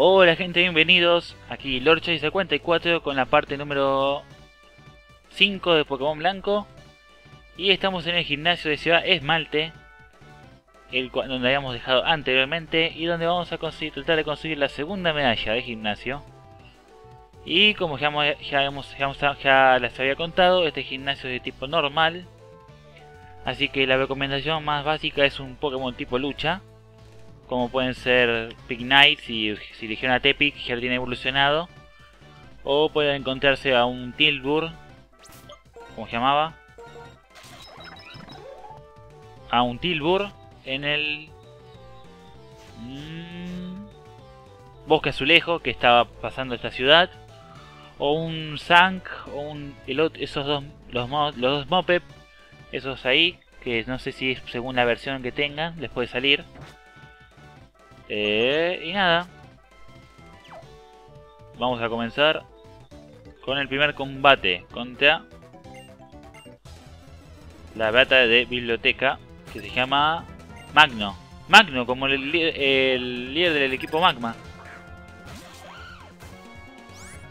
Hola gente, bienvenidos. Aquí Lorcha54 con la parte número 5 de Pokémon Blanco. Y estamos en el gimnasio de Ciudad Esmalte, el donde habíamos dejado anteriormente y donde vamos a conseguir, tratar de conseguir la segunda medalla de gimnasio. Y como ya, ya, ya les había contado, este gimnasio es de tipo normal. Así que la recomendación más básica es un Pokémon tipo lucha como pueden ser Knight si, si eligieron a Tepic, tiene evolucionado. O pueden encontrarse a un Tilbur, como se llamaba. A un Tilbur en el... Mmm, bosque Azulejo que estaba pasando esta ciudad. O un Zank, o un... esos dos, los, los dos Mopep, esos ahí, que no sé si es según la versión que tengan, les puede salir. Eh, y nada. Vamos a comenzar con el primer combate contra la bata de biblioteca que se llama Magno. Magno, como el, líder del equipo Magma.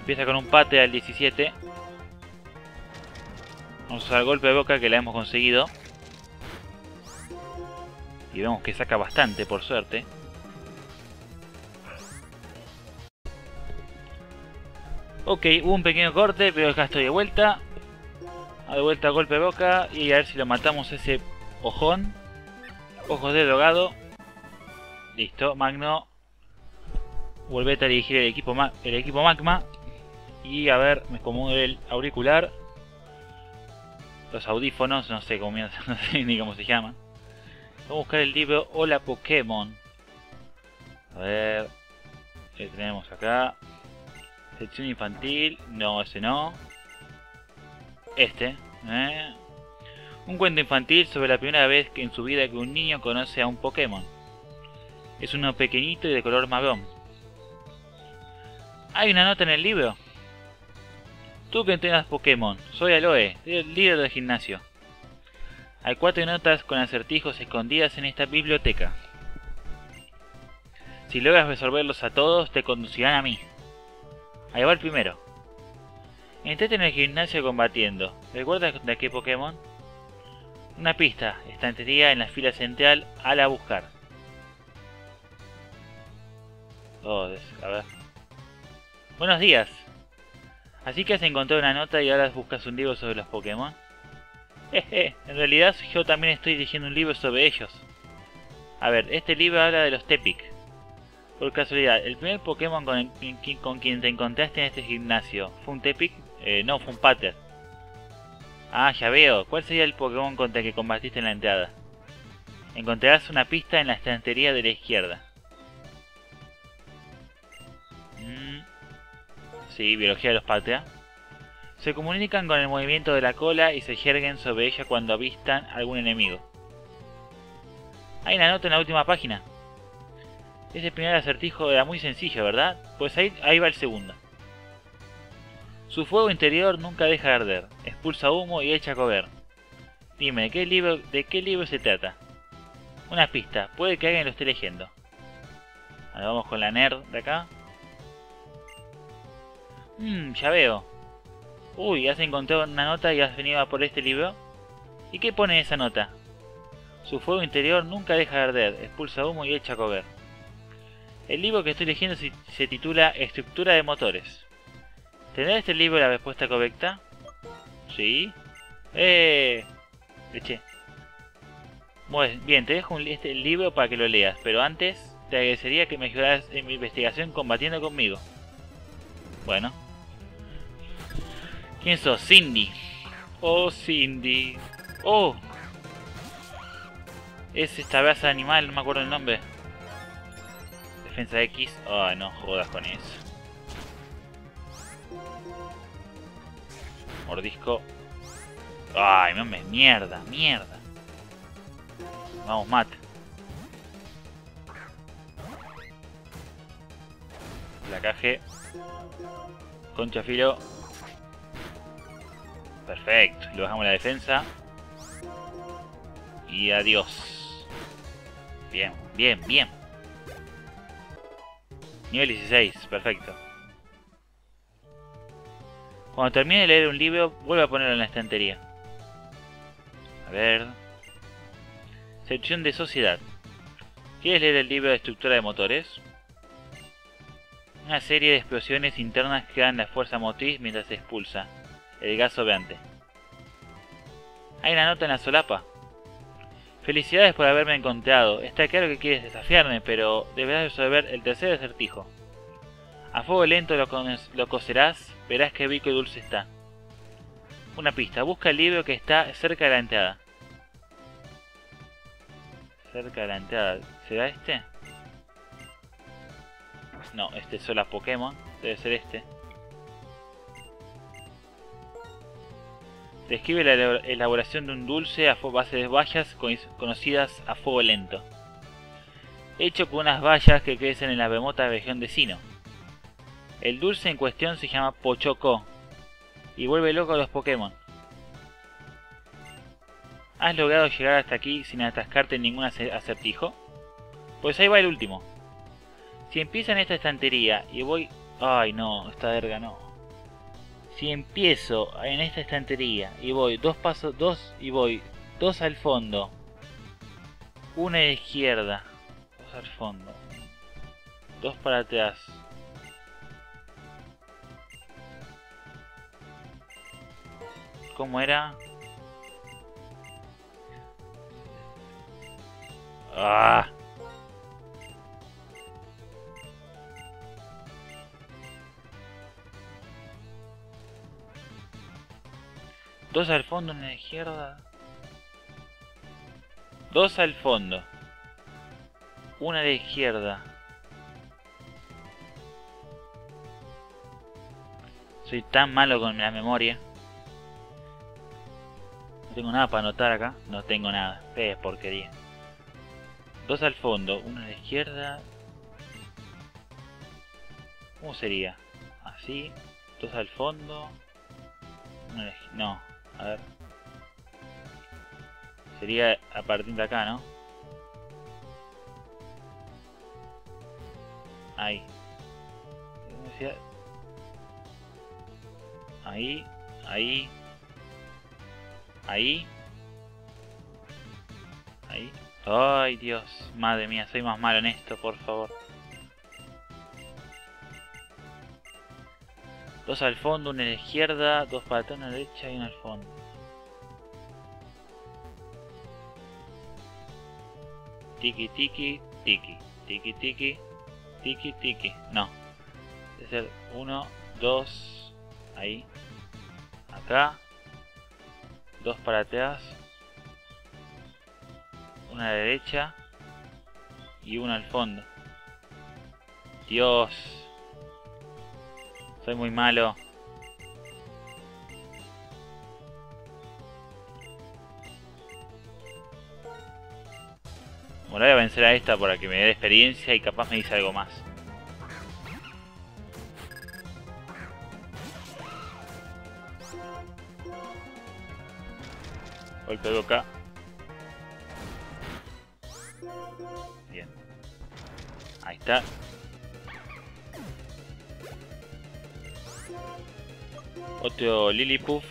Empieza con un pate al 17. Vamos al golpe de boca que le hemos conseguido. Y vemos que saca bastante, por suerte. Ok, hubo un pequeño corte, pero acá estoy de vuelta. De vuelta golpe de boca y a ver si lo matamos ese ojón. Ojos de drogado. Listo, Magno. Volvete a dirigir el equipo, el equipo Magma. Y a ver, me como el auricular. Los audífonos, no sé cómo, no sé ni cómo se llaman. Vamos a buscar el libro Hola Pokémon. A ver. ¿Qué tenemos acá? Sección infantil. No, ese no. Este. ¿eh? Un cuento infantil sobre la primera vez que en su vida que un niño conoce a un Pokémon. Es uno pequeñito y de color marrón. Hay una nota en el libro. Tú que entrenas Pokémon, soy Aloe, líder del gimnasio. Hay cuatro notas con acertijos escondidas en esta biblioteca. Si logras resolverlos a todos, te conducirán a mí. Ahí va el primero. Entrate en el gimnasio combatiendo. ¿Recuerdas de qué Pokémon? Una pista, estantería en la fila central a la buscar. Oh, a ver. Buenos días. Así que has encontrado una nota y ahora buscas un libro sobre los Pokémon. Jeje, en realidad yo también estoy dirigiendo un libro sobre ellos. A ver, este libro habla de los Tepic, por casualidad, ¿el primer Pokémon con, quien te encontraste en este gimnasio fue un Tepic? Eh, no, fue un Pater. Ah, ya veo. ¿Cuál sería el Pokémon contra el que combatiste en la entrada? Encontrarás una pista en la estantería de la izquierda. Mm. Sí, biología de los Patria. Se comunican con el movimiento de la cola y se yerguen sobre ella cuando avistan algún enemigo. Hay una nota en la última página. Ese primer acertijo era muy sencillo, ¿verdad? Pues ahí, ahí va el segundo. Su fuego interior nunca deja de arder, expulsa humo y echa a coger. Dime, ¿de qué, libro, ¿de qué libro se trata? Una pista, puede que alguien lo esté leyendo. Ahora vamos con la nerd de acá. Mmm, ya veo. Uy, has encontrado una nota y has venido a por este libro. ¿Y qué pone esa nota? Su fuego interior nunca deja de arder, expulsa humo y echa a coger. El libro que estoy leyendo se, titula Estructura de motores. ¿Tendrá este libro la respuesta correcta? Sí. ¡Eh! Leche. Bueno, bien, te dejo este libro para que lo leas, pero antes te agradecería que me ayudaras en mi investigación combatiendo conmigo. Bueno. ¿Quién sos? Cindy. Oh, Cindy. Oh. Es esta raza animal, no me acuerdo el nombre. Defensa X. Ay, no jodas con eso. Mordisco. Ay, mames, mierda, mierda. Vamos, mate. Placaje. Concha filo. Perfecto. Le bajamos la defensa. Y adiós. Bien, bien, bien. Nivel 16, perfecto. Cuando termine de leer un libro, vuelvo a ponerlo en la estantería. A ver... Sección de sociedad. ¿Quieres leer el libro de estructura de motores? Una serie de explosiones internas que dan la fuerza motriz mientras se expulsa el gas sobrante. Hay una nota en la solapa. Felicidades por haberme encontrado. Está claro que quieres desafiarme, pero deberás resolver el tercer acertijo. A fuego lento lo, lo cocerás, verás qué rico y dulce está. Una pista, busca el libro que está cerca de la entrada. Cerca de la entrada. ¿Será este? No, este es solo Pokémon. Debe ser este. Describe la elaboración de un dulce a base de bayas conocidas a fuego lento. Hecho con unas bayas que crecen en la remota región de Sino. El dulce en cuestión se llama Pochocó y vuelve loco a los Pokémon. ¿Has logrado llegar hasta aquí sin atascarte en ningún acertijo? Pues ahí va el último. Si empiezo en esta estantería y voy... Ay no, esta verga no. Si empiezo en esta estantería y voy dos pasos, dos y voy dos al fondo, una a la izquierda, dos al fondo, dos para atrás. ¿Cómo era? Ah. Dos al fondo en la izquierda. Dos al fondo. Una a la izquierda. Soy tan malo con la memoria. No tengo nada para anotar acá. No tengo nada. Es porquería. Dos al fondo. Una a la izquierda. ¿Cómo sería? Así. Dos al fondo. No. A ver. Sería a partir de acá, ¿no? Ahí. Ahí, ahí, ahí, ahí. Ay, Dios, madre mía, soy más malo en esto, por favor. Dos al fondo, una a la izquierda, dos para una a la derecha y una al fondo. Tiki tiki tiki. Tiki tiki. Tiki tiki. No. Debe ser uno, dos. Ahí. Acá. Dos para atrás. Una a la derecha. Y una al fondo. Dios. Soy muy malo. Bueno, voy a vencer a esta para que me dé experiencia y capaz me dice algo más. Golpe de boca. Bien. Ahí está. Otro Lillipuff.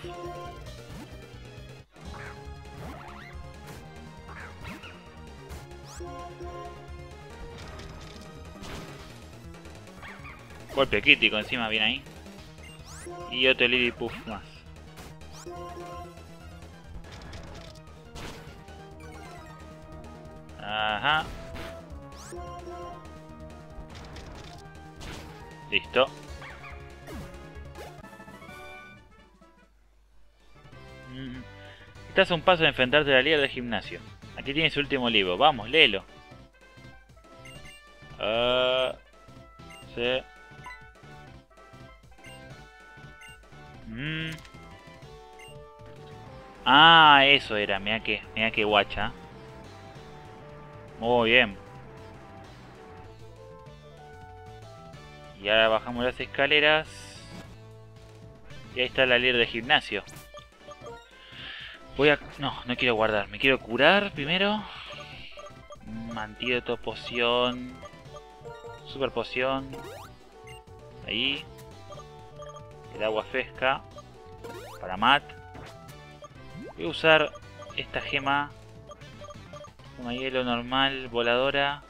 Golpe crítico encima, bien ahí. Y otro Lillipuff más. Ajá. Listo. Estás a un paso de enfrentarte a la líder del gimnasio. Aquí tienes su último libro. Vamos, léelo. Mm. Ah, eso era. Mira que, mira que guacha. Muy bien. Y ahora bajamos las escaleras. Y ahí está la líder de gimnasio. Voy a... No, no quiero guardar. Me quiero curar primero. Antídoto, poción. Super poción. Ahí. El agua fresca. Para Matt. Voy a usar esta gema. Gema hielo normal, voladora.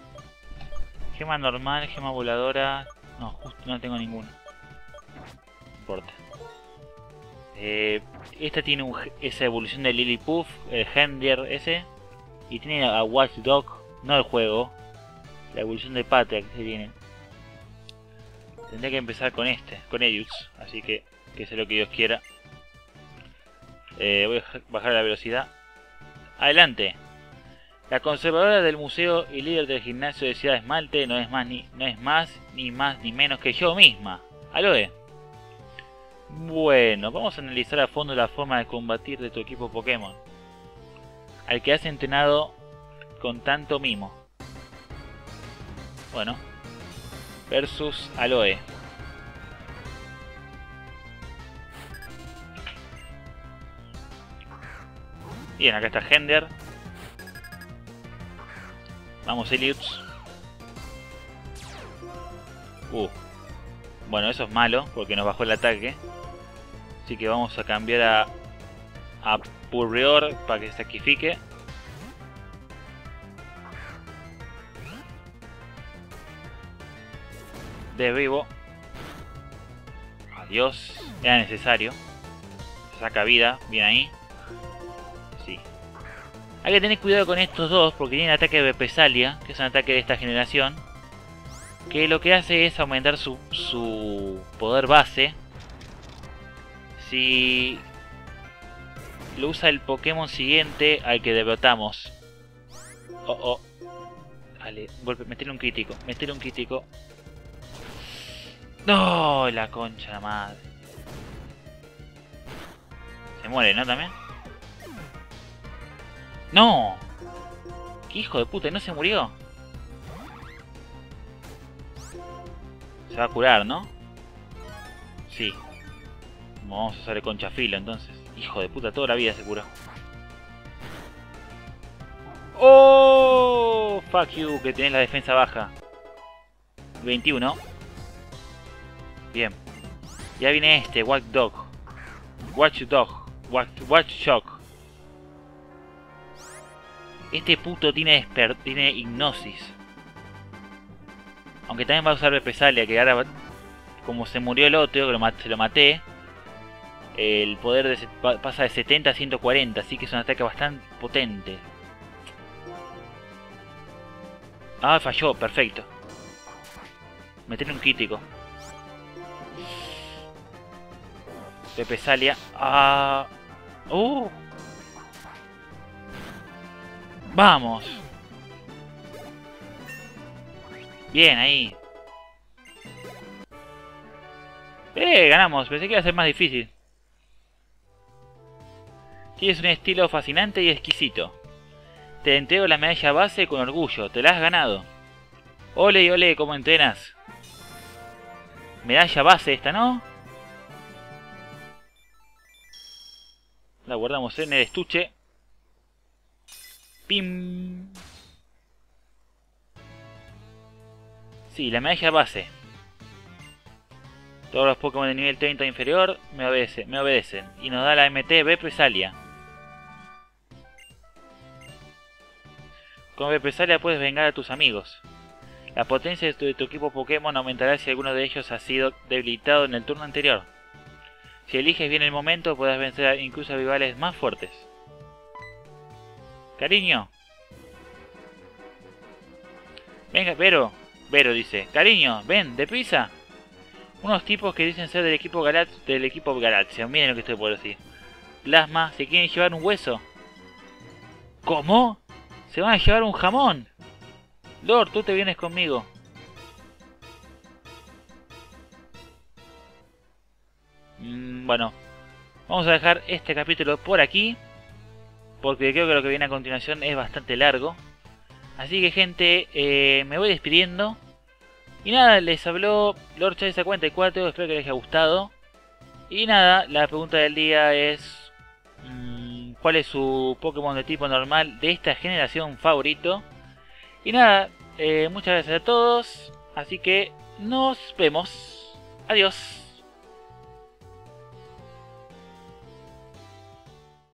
Gema normal, gema voladora. No, justo no tengo ninguna. No importa. Eh, esta tiene esa evolución de Lillipuff, el Hendier ese. Y tiene a Watchdog, no el juego. La evolución de Patria que se tiene. Tendría que empezar con este, con Edius. Así que que sea lo que Dios quiera. Eh, voy a bajar la velocidad. Adelante. La conservadora del museo y líder del gimnasio de Ciudad Esmalte no es más ni, no es más, ni más ni menos que yo misma. Aloe. Bueno, vamos a analizar a fondo la forma de combatir de tu equipo Pokémon. Al que has entrenado con tanto mimo. Bueno. Versus Aloe. Bien, acá está Hender. Vamos, Eliuts. Uh. Bueno, eso es malo, porque nos bajó el ataque. Así que vamos a cambiar a, a Purrior para que se sacrifique. De vivo. Adiós. Era necesario. Saca vida. Bien ahí. Hay que tener cuidado con estos dos porque tienen ataque de represalia, que es un ataque de esta generación. Que lo que hace es aumentar su, su poder base. Si lo usa el Pokémon siguiente al que derrotamos. Oh, oh. Dale, golpe, metele un crítico, metele un crítico. No, la concha la madre. Se muere, ¿no? También. ¡No! ¡Qué hijo de puta! ¿No se murió? Se va a curar, ¿no? Sí. Vamos a usar concha filo entonces. Hijo de puta, toda la vida se curó. ¡Oh! Fuck you, que tenés la defensa baja. 21. Bien. Ya viene este, Watch Dog. Watch Dog. Watch, Shock. Este puto tiene, tiene hipnosis. Aunque también va a usar represalia, que ahora, como se murió el otro, que se lo maté, el poder pasa de 70 a 140, así que es un ataque bastante potente. Ah, falló, perfecto. Meterle un crítico. Represalia. Ah. Uh. Vamos. Bien, ahí. Eh, ganamos. Pensé que iba a ser más difícil. Tienes un estilo fascinante y exquisito. Te entrego la medalla base con orgullo. Te la has ganado. Ole ole, ¿cómo entrenas? Medalla base esta, ¿no? La guardamos en el estuche. ¡Pim! Sí, la medalla base. Todos los Pokémon de nivel 30 inferior me, obedecen, me obedecen. Y nos da la MT Represalia. Con Represalia puedes vengar a tus amigos. La potencia de tu, de tu, equipo Pokémon aumentará si alguno de ellos ha sido debilitado en el turno anterior. Si eliges bien el momento, podrás vencer incluso a rivales más fuertes. Cariño. Venga, Vero. Vero dice. Cariño, ven, deprisa. Unos tipos que dicen ser del equipo Galaxia. Del equipo Galaxia. Miren lo que estoy por decir. Plasma, se quieren llevar un hueso. ¿Cómo? Se van a llevar un jamón. Lord, tú te vienes conmigo. Mm, bueno, vamos a dejar este capítulo por aquí porque creo que lo que viene a continuación es bastante largo. Así que gente, eh, me voy despidiendo. Y nada, les habló Lord 44, espero que les haya gustado. Y nada, la pregunta del día es... ¿Cuál es su Pokémon de tipo normal de esta generación favorito? Y nada, eh, muchas gracias a todos. Así que nos vemos. Adiós.